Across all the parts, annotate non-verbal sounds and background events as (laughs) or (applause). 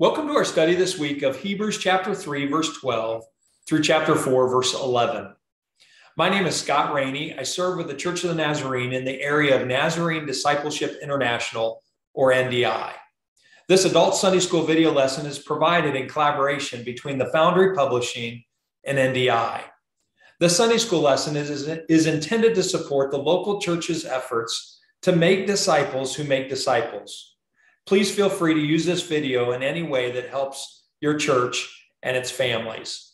Welcome to our study this week of Hebrews chapter 3, verse 12 through chapter 4, verse 11. My name is Scott Rainey. I serve with the Church of the Nazarene in the area of Nazarene Discipleship International, or NDI. This adult Sunday school video lesson is provided in collaboration between the Foundry Publishing and NDI. The Sunday school lesson is, is, is intended to support the local church's efforts to make disciples who make disciples. Please feel free to use this video in any way that helps your church and its families.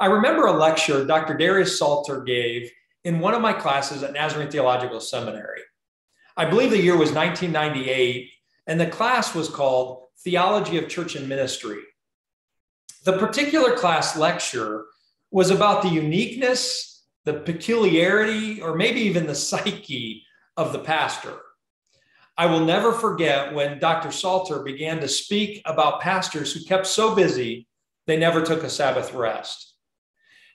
I remember a lecture Dr. Darius Salter gave in one of my classes at Nazarene Theological Seminary. I believe the year was 1998, and the class was called Theology of Church and Ministry. The particular class lecture was about the uniqueness, the peculiarity, or maybe even the psyche of the pastor. I will never forget when Dr. Salter began to speak about pastors who kept so busy they never took a Sabbath rest.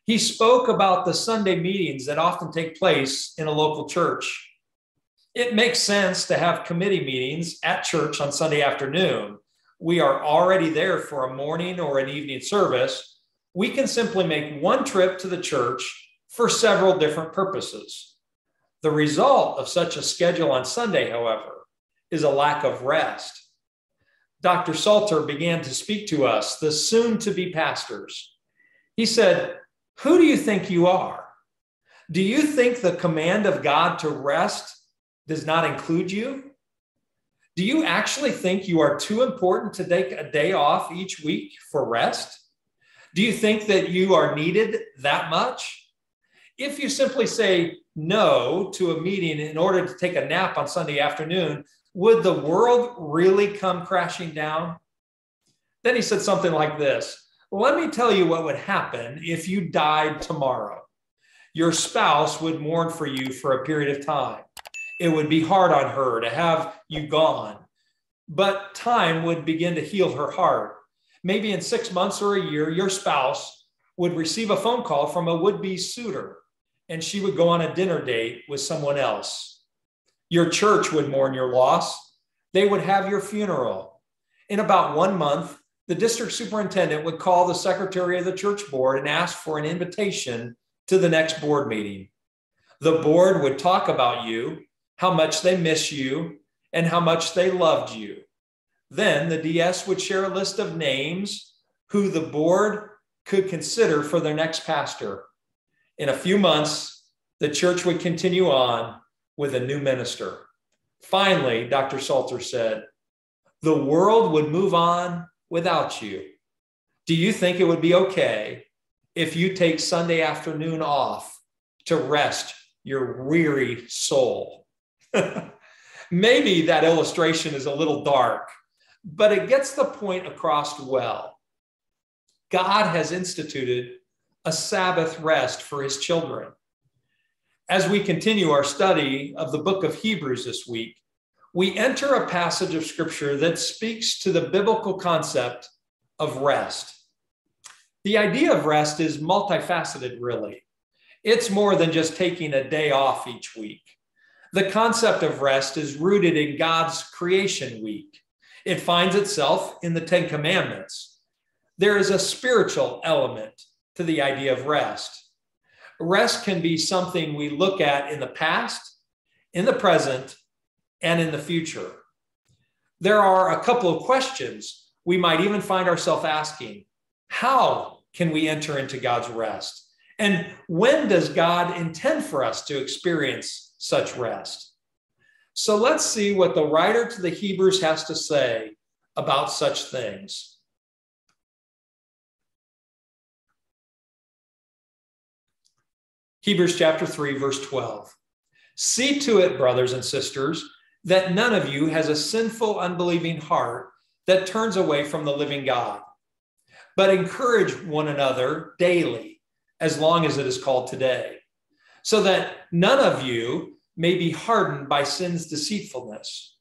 He spoke about the Sunday meetings that often take place in a local church. It makes sense to have committee meetings at church on Sunday afternoon. We are already there for a morning or an evening service. We can simply make one trip to the church for several different purposes. The result of such a schedule on Sunday, however, is a lack of rest. Dr. Salter began to speak to us, the soon to be pastors. He said, Who do you think you are? Do you think the command of God to rest does not include you? Do you actually think you are too important to take a day off each week for rest? Do you think that you are needed that much? If you simply say no to a meeting in order to take a nap on Sunday afternoon, would the world really come crashing down? Then he said something like this Let me tell you what would happen if you died tomorrow. Your spouse would mourn for you for a period of time. It would be hard on her to have you gone, but time would begin to heal her heart. Maybe in six months or a year, your spouse would receive a phone call from a would be suitor, and she would go on a dinner date with someone else. Your church would mourn your loss. They would have your funeral. In about one month, the district superintendent would call the secretary of the church board and ask for an invitation to the next board meeting. The board would talk about you, how much they miss you, and how much they loved you. Then the DS would share a list of names who the board could consider for their next pastor. In a few months, the church would continue on with a new minister. Finally, Dr. Salter said, The world would move on without you. Do you think it would be okay if you take Sunday afternoon off to rest your weary soul? (laughs) Maybe that illustration is a little dark, but it gets the point across well. God has instituted a Sabbath rest for his children. As we continue our study of the book of Hebrews this week, we enter a passage of scripture that speaks to the biblical concept of rest. The idea of rest is multifaceted, really. It's more than just taking a day off each week. The concept of rest is rooted in God's creation week. It finds itself in the Ten Commandments. There is a spiritual element to the idea of rest. Rest can be something we look at in the past, in the present, and in the future. There are a couple of questions we might even find ourselves asking. How can we enter into God's rest? And when does God intend for us to experience such rest? So let's see what the writer to the Hebrews has to say about such things. Hebrews chapter 3, verse 12. See to it, brothers and sisters, that none of you has a sinful, unbelieving heart that turns away from the living God, but encourage one another daily, as long as it is called today, so that none of you may be hardened by sin's deceitfulness.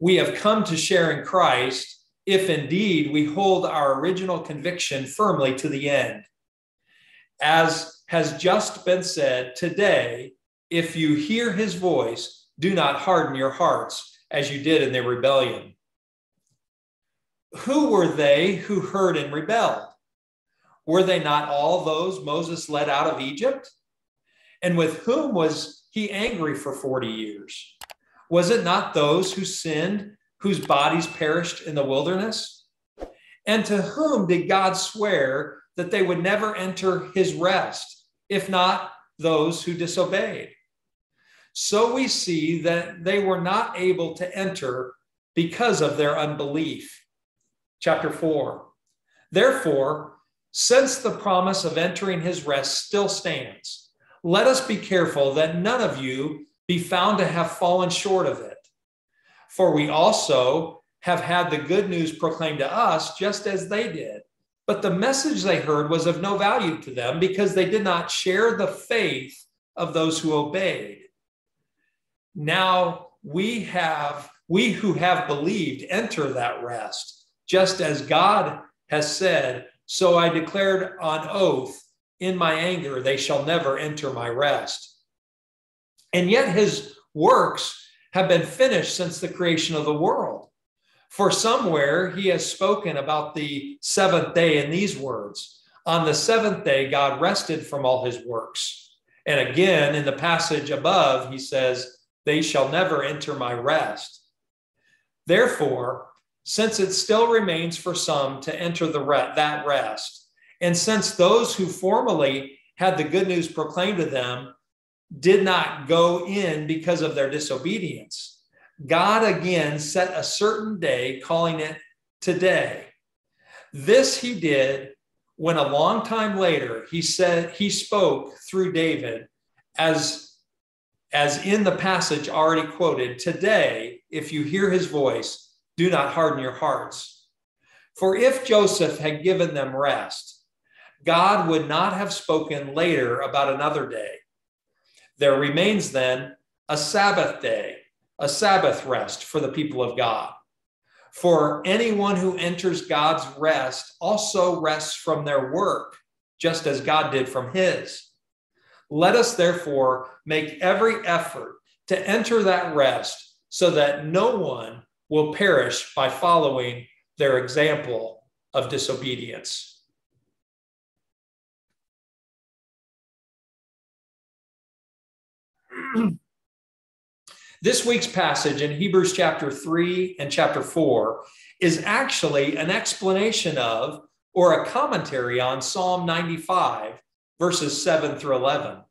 We have come to share in Christ if indeed we hold our original conviction firmly to the end. As has just been said today if you hear his voice, do not harden your hearts as you did in their rebellion. who were they who heard and rebelled? Were they not all those Moses led out of Egypt? And with whom was he angry for 40 years? Was it not those who sinned, whose bodies perished in the wilderness? And to whom did God swear that they would never enter his rest, if not those who disobeyed? So we see that they were not able to enter because of their unbelief. Chapter 4. Therefore, since the promise of entering his rest still stands, let us be careful that none of you be found to have fallen short of it. For we also have had the good news proclaimed to us just as they did. But the message they heard was of no value to them because they did not share the faith of those who obeyed. Now we have, we who have believed, enter that rest, just as God has said, So I declared on oath, in my anger, they shall never enter my rest. And yet his works have been finished since the creation of the world. For somewhere he has spoken about the seventh day in these words On the seventh day, God rested from all his works. And again, in the passage above, he says, They shall never enter my rest. Therefore, since it still remains for some to enter the re- that rest, and since those who formerly had the good news proclaimed to them did not go in because of their disobedience, God again set a certain day, calling it today. This he did when a long time later he said he spoke through David as as in the passage already quoted today if you hear his voice do not harden your hearts for if Joshua had given them rest God would not have spoken later about another day there remains then a Sabbath day, a Sabbath rest for the people of God. For anyone who enters God's rest also rests from their work, just as God did from his. Let us therefore make every effort to enter that rest so that no one will perish by following their example of disobedience. (clears throat) this week's passage in Hebrews chapter 3 and chapter 4 is actually an explanation of or a commentary on Psalm 95, verses 7 through 11.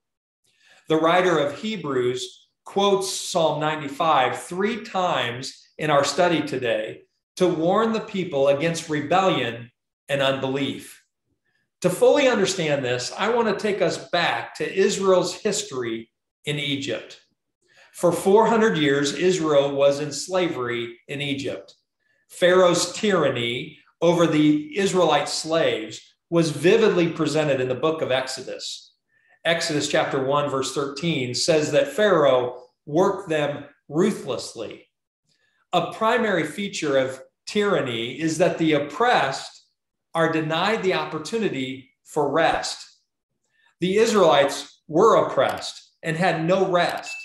The writer of Hebrews quotes Psalm 95 three times in our study today to warn the people against rebellion and unbelief. To fully understand this, I want to take us back to Israel's history in Egypt. For 400 years, Israel was in slavery in Egypt. Pharaoh's tyranny over the Israelite slaves was vividly presented in the book of Exodus. Exodus chapter 1, verse 13 says that Pharaoh worked them ruthlessly. A primary feature of tyranny is that the oppressed are denied the opportunity for rest. The Israelites were oppressed and had no rest.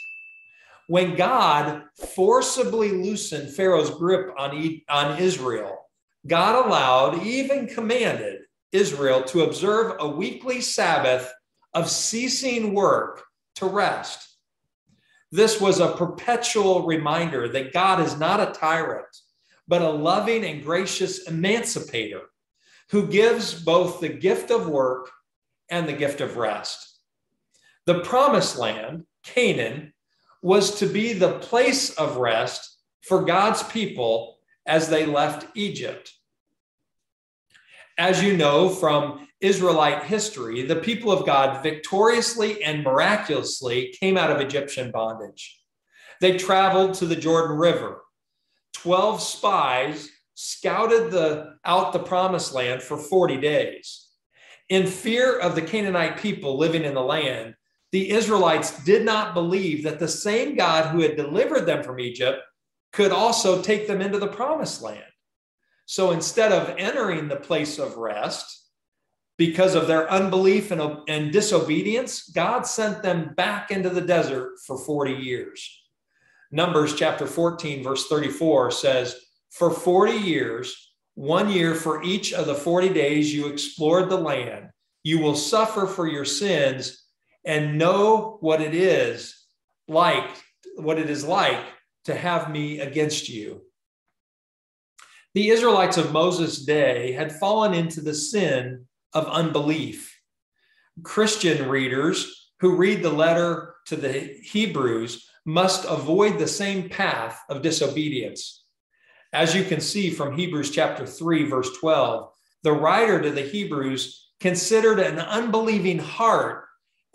When God forcibly loosened Pharaoh's grip on, on Israel, God allowed, even commanded Israel to observe a weekly Sabbath of ceasing work to rest. This was a perpetual reminder that God is not a tyrant, but a loving and gracious emancipator who gives both the gift of work and the gift of rest. The promised land, Canaan, was to be the place of rest for God's people as they left Egypt. As you know from Israelite history, the people of God victoriously and miraculously came out of Egyptian bondage. They traveled to the Jordan River. 12 spies scouted the, out the promised land for 40 days. In fear of the Canaanite people living in the land, the Israelites did not believe that the same God who had delivered them from Egypt could also take them into the promised land. So instead of entering the place of rest, because of their unbelief and, and disobedience, God sent them back into the desert for 40 years. Numbers chapter 14, verse 34 says, For 40 years, one year for each of the 40 days you explored the land. You will suffer for your sins and know what it is like, what it is like to have me against you. The Israelites of Moses' day had fallen into the sin of unbelief. Christian readers who read the letter to the Hebrews must avoid the same path of disobedience. As you can see from Hebrews chapter 3, verse 12, the writer to the Hebrews considered an unbelieving heart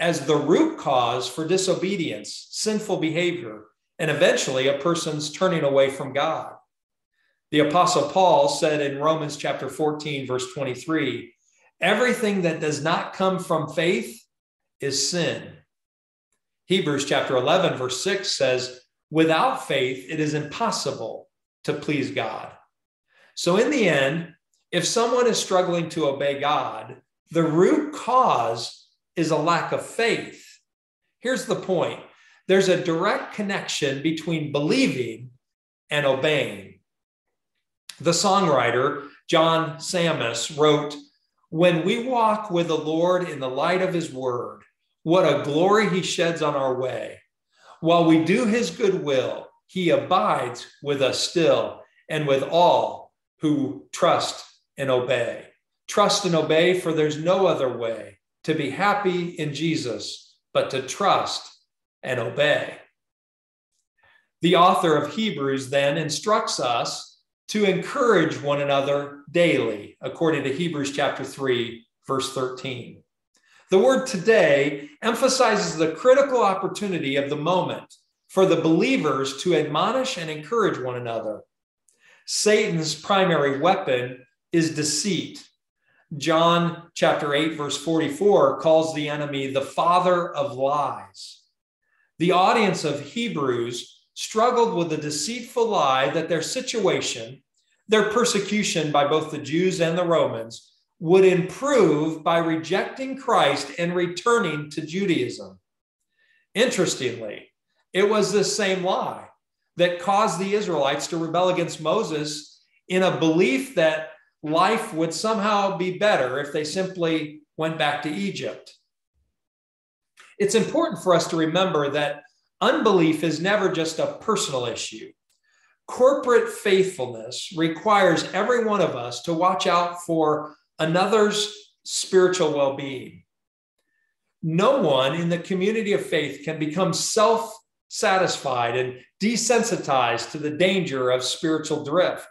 as the root cause for disobedience, sinful behavior, and eventually a person's turning away from God. The Apostle Paul said in Romans chapter 14, verse 23 everything that does not come from faith is sin. Hebrews chapter 11, verse 6 says, without faith, it is impossible to please God. So, in the end, if someone is struggling to obey God, the root cause is a lack of faith. Here's the point there's a direct connection between believing and obeying. The songwriter John Sammis wrote, When we walk with the Lord in the light of his word, what a glory he sheds on our way. While we do his good will, he abides with us still and with all who trust and obey. Trust and obey, for there's no other way to be happy in Jesus but to trust and obey. The author of Hebrews then instructs us to encourage one another daily, according to Hebrews chapter 3, verse 13. The word today emphasizes the critical opportunity of the moment for the believers to admonish and encourage one another. Satan's primary weapon is deceit. John chapter 8, verse 44 calls the enemy the father of lies. The audience of Hebrews struggled with the deceitful lie that their situation, their persecution by both the Jews and the Romans, would improve by rejecting Christ and returning to Judaism. Interestingly, it was this same lie that caused the Israelites to rebel against Moses in a belief that life would somehow be better if they simply went back to Egypt. It's important for us to remember that unbelief is never just a personal issue. Corporate faithfulness requires every one of us to watch out for another's spiritual well being. No one in the community of faith can become self satisfied and desensitized to the danger of spiritual drift.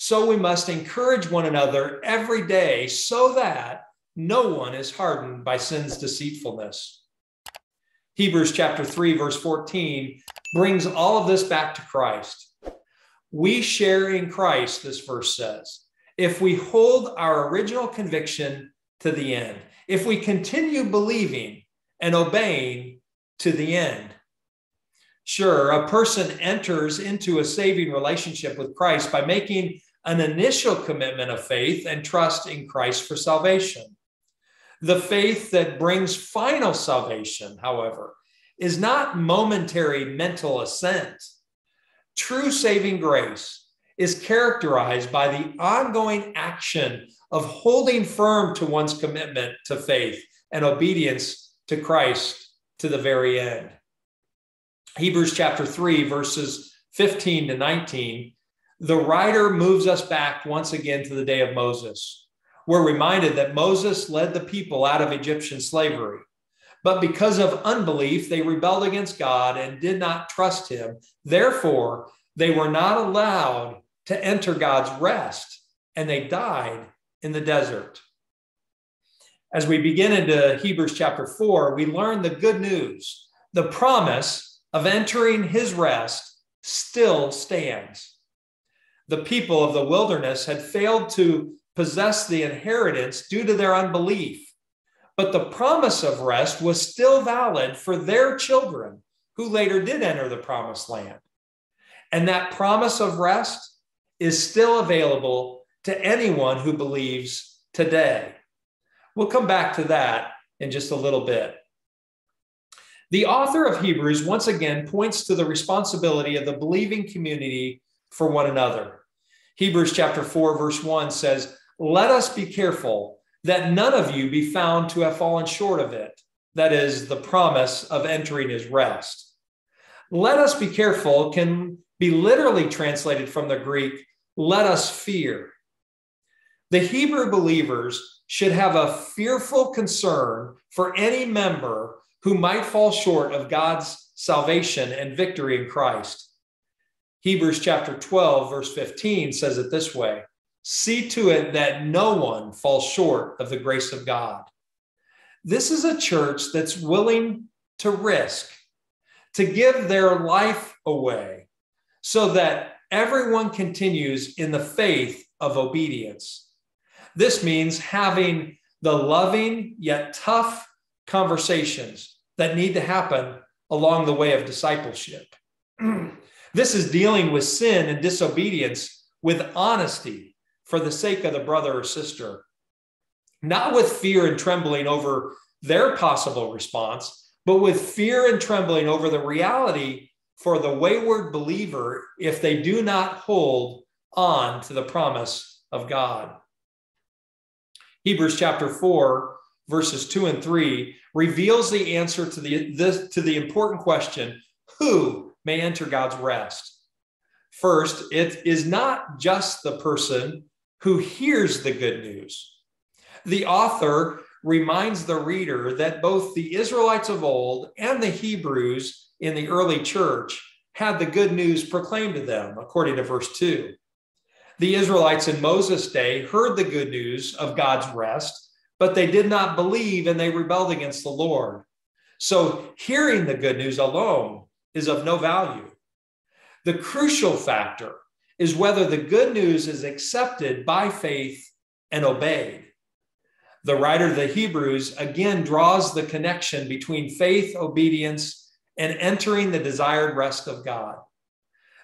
So we must encourage one another every day so that no one is hardened by sin's deceitfulness. Hebrews chapter 3, verse 14 brings all of this back to Christ. We share in Christ, this verse says, if we hold our original conviction to the end, if we continue believing and obeying to the end. Sure, a person enters into a saving relationship with Christ by making an initial commitment of faith and trust in Christ for salvation. The faith that brings final salvation, however, is not momentary mental assent. True saving grace is characterized by the ongoing action of holding firm to one's commitment to faith and obedience to Christ to the very end. Hebrews chapter 3, verses 15 to 19 the writer moves us back once again to the day of Moses. We're reminded that Moses led the people out of Egyptian slavery. But because of unbelief, they rebelled against God and did not trust him. Therefore, they were not allowed to enter God's rest, and they died in the desert. As we begin into Hebrews chapter 4, we learn the good news. The promise of entering his rest still stands the people of the wilderness had failed to possess the inheritance due to their unbelief. But the promise of rest was still valid for their children who later did enter the promised land. And that promise of rest is still available to anyone who believes today. We'll come back to that in just a little bit. The author of Hebrews once again points to the responsibility of the believing community for one another. Hebrews chapter 4, verse 1 says, Let us be careful that none of you be found to have fallen short of it. That is the promise of entering his rest. Let us be careful can be literally translated from the Greek, let us fear. The Hebrew believers should have a fearful concern for any member who might fall short of God's salvation and victory in Christ. Hebrews chapter 12, verse 15 says it this way See to it that no one falls short of the grace of God. This is a church that's willing to risk, to give their life away, so that everyone continues in the faith of obedience. This means having the loving yet tough conversations that need to happen along the way of discipleship. (clears throat) this is dealing with sin and disobedience with honesty for the sake of the brother or sister, not with fear and trembling over their possible response, but with fear and trembling over the reality for the wayward believer if they do not hold on to the promise of God. Hebrews chapter 4, verses 2 and 3 reveals the answer to the, this, to the important question who may enter God's rest? First, it is not just the person who hears the good news. The author reminds the reader that both the Israelites of old and the Hebrews in the early church had the good news proclaimed to them, according to verse 2. The Israelites in Moses' day heard the good news of God's rest but they did not believe and they rebelled against the Lord. So hearing the good news alone is of no value. The crucial factor is whether the good news is accepted by faith and obeyed. The writer of the Hebrews again draws the connection between faith, obedience, and entering the desired rest of God.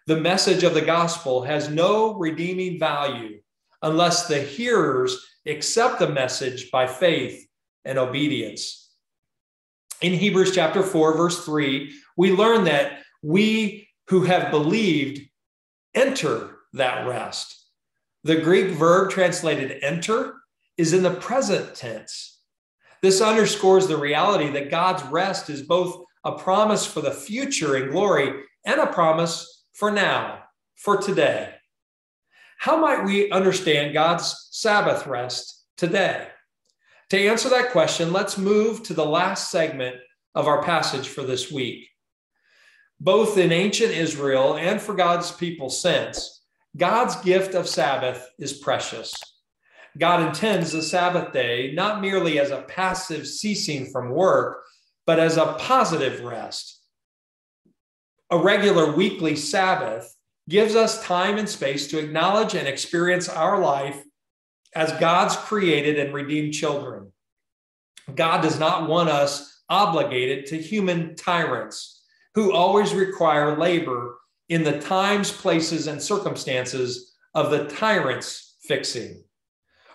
The message of the gospel has no redeeming value unless the hearers accept the message by faith and obedience. In Hebrews chapter 4, verse 3, we learn that we who have believed enter that rest. The Greek verb translated enter is in the present tense. This underscores the reality that God's rest is both a promise for the future in glory and a promise for now, for today. How might we understand God's Sabbath rest today? To answer that question, let's move to the last segment of our passage for this week. Both in ancient Israel and for God's people since, God's gift of Sabbath is precious. God intends the Sabbath day not merely as a passive ceasing from work, but as a positive rest. A regular weekly Sabbath gives us time and space to acknowledge and experience our life as God's created and redeemed children. God does not want us obligated to human tyrants who always require labor in the times, places, and circumstances of the tyrant's fixing.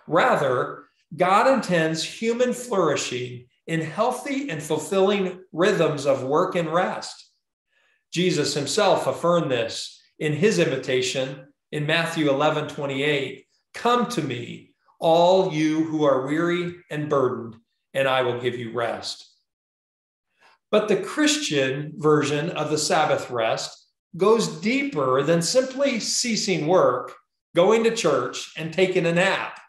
Rather, God intends human flourishing in healthy and fulfilling rhythms of work and rest. Jesus himself affirmed this in his invitation in Matthew 11 28 Come to me, all you who are weary and burdened, and I will give you rest. But the Christian version of the Sabbath rest goes deeper than simply ceasing work, going to church, and taking a nap.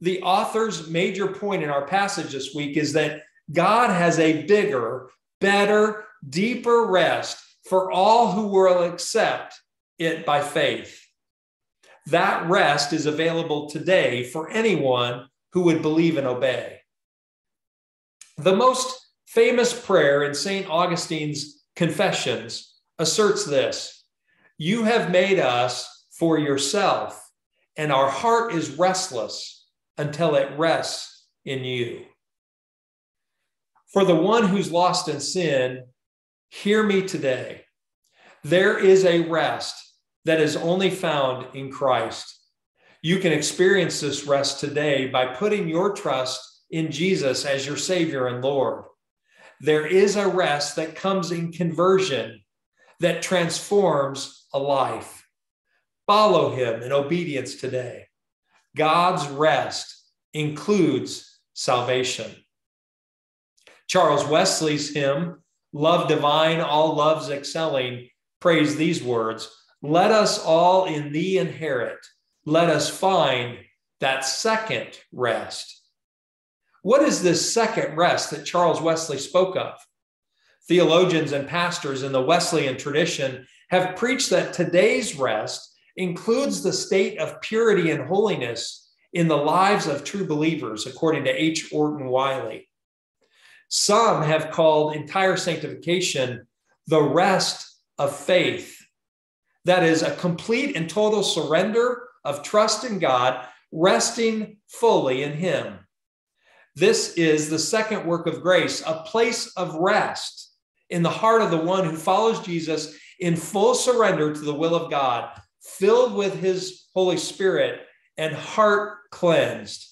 The author's major point in our passage this week is that God has a bigger, better, deeper rest for all who will accept it by faith. That rest is available today for anyone who would believe and obey. The most famous prayer in St. Augustine's Confessions asserts this You have made us for yourself, and our heart is restless until it rests in you. For the one who's lost in sin, hear me today. There is a rest that is only found in Christ. You can experience this rest today by putting your trust in Jesus as your Savior and Lord. There is a rest that comes in conversion that transforms a life. follow him in obedience today. God's rest includes salvation. Charles Wesley's hymn, Love Divine, All Loves Excelling, prays these words Let us all in thee inherit, let us find that second rest. What is this second rest that Charles Wesley spoke of? Theologians and pastors in the Wesleyan tradition have preached that today's rest includes the state of purity and holiness in the lives of true believers, according to H. Orton Wiley. Some have called entire sanctification the rest of faith. That is a complete and total surrender of trust in God, resting fully in Him. This is the second work of grace, a place of rest in the heart of the one who follows Jesus in full surrender to the will of God, filled with his Holy Spirit and heart cleansed.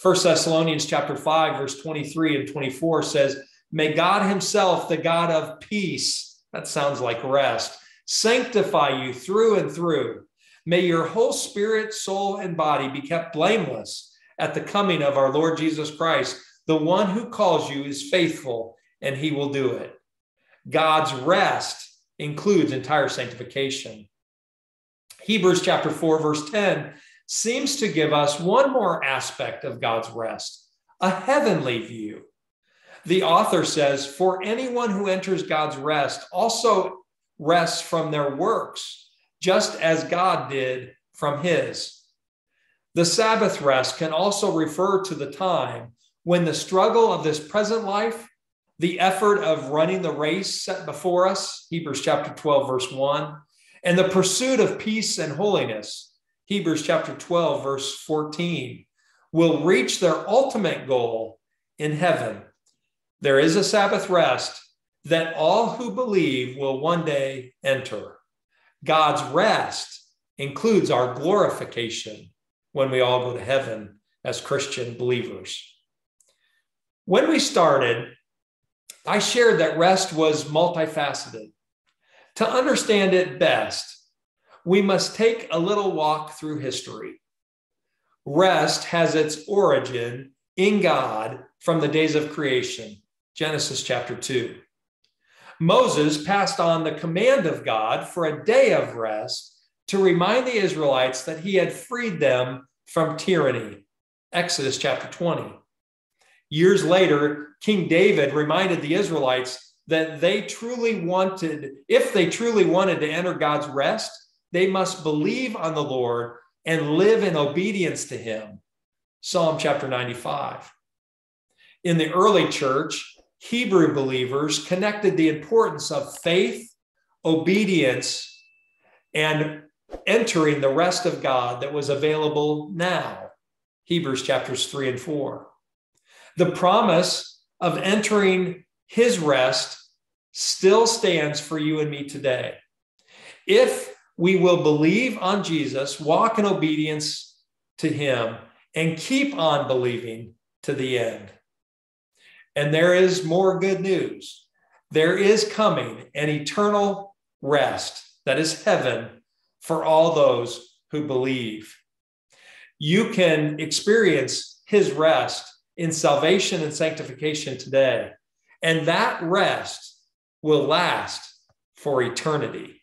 1 Thessalonians chapter 5 verse 23 and 24 says, "May God himself, the God of peace, that sounds like rest, sanctify you through and through. May your whole spirit, soul and body be kept blameless at the coming of our Lord Jesus Christ. The one who calls you is faithful and he will do it." God's rest includes entire sanctification. Hebrews chapter 4, verse 10 seems to give us one more aspect of God's rest, a heavenly view. The author says, For anyone who enters God's rest also rests from their works, just as God did from his. The Sabbath rest can also refer to the time when the struggle of this present life, the effort of running the race set before us, Hebrews chapter 12, verse 1, and the pursuit of peace and holiness, Hebrews chapter 12, verse 14, will reach their ultimate goal in heaven. There is a Sabbath rest that all who believe will one day enter. God's rest includes our glorification when we all go to heaven as Christian believers. When we started, I shared that rest was multifaceted. To understand it best, we must take a little walk through history. Rest has its origin in God from the days of creation, Genesis chapter 2. Moses passed on the command of God for a day of rest to remind the Israelites that he had freed them from tyranny, Exodus chapter 20. Years later, King David reminded the Israelites that they truly wanted, if they truly wanted to enter God's rest, they must believe on the Lord and live in obedience to him. Psalm chapter 95. In the early church, Hebrew believers connected the importance of faith, obedience, and entering the rest of God that was available now. Hebrews chapters 3 and 4. The promise of entering his rest still stands for you and me today. If we will believe on Jesus, walk in obedience to him, and keep on believing to the end. And there is more good news. There is coming an eternal rest that is heaven for all those who believe. You can experience his rest in salvation and sanctification today. And that rest will last for eternity.